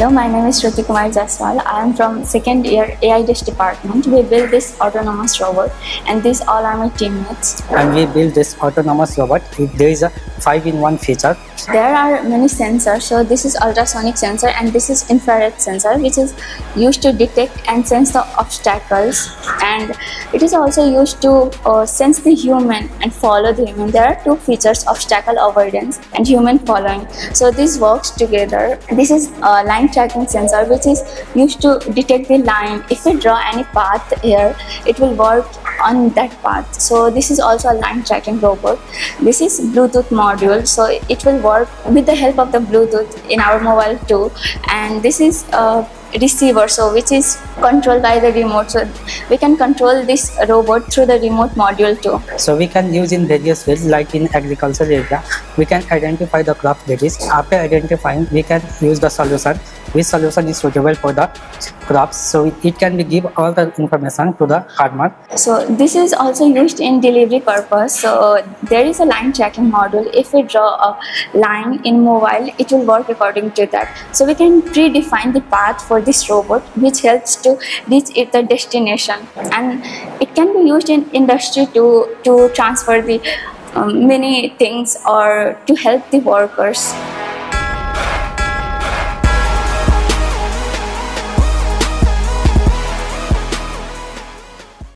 my name is Shruti Kumar Jaiswal. I am from second year AI Dish department. We built this autonomous robot and these all are my teammates. and we built this autonomous robot. It- There is a five-in-one feature. There are many sensors. So this is ultrasonic sensor and this is infrared sensor which is used to detect and sense the obstacles and it is also used to uh, sense the human and follow the human. There are two features obstacle avoidance and human following. So this works together. This is a line tracking sensor which is used to detect the line. If we draw any path here, it will work on that path. So this is also a line tracking robot. This is Bluetooth module. So it will work with the help of the Bluetooth in our mobile too. And this is a receiver so which is controlled by the remote so we can control this robot through the remote module too So we can use in various ways like in agriculture area. We can identify the crop that is. After identifying, we can use the solution. Which solution is suitable for the crops. So it, can be give all the information to the farmer. so this is also used in delivery purpose so there is a line tracking module if we draw a line in mobile it will work according to that so we can predefine the path for this robot which helps to reach the destination and it can be used in industry to to transfer the um, many things or to help the workers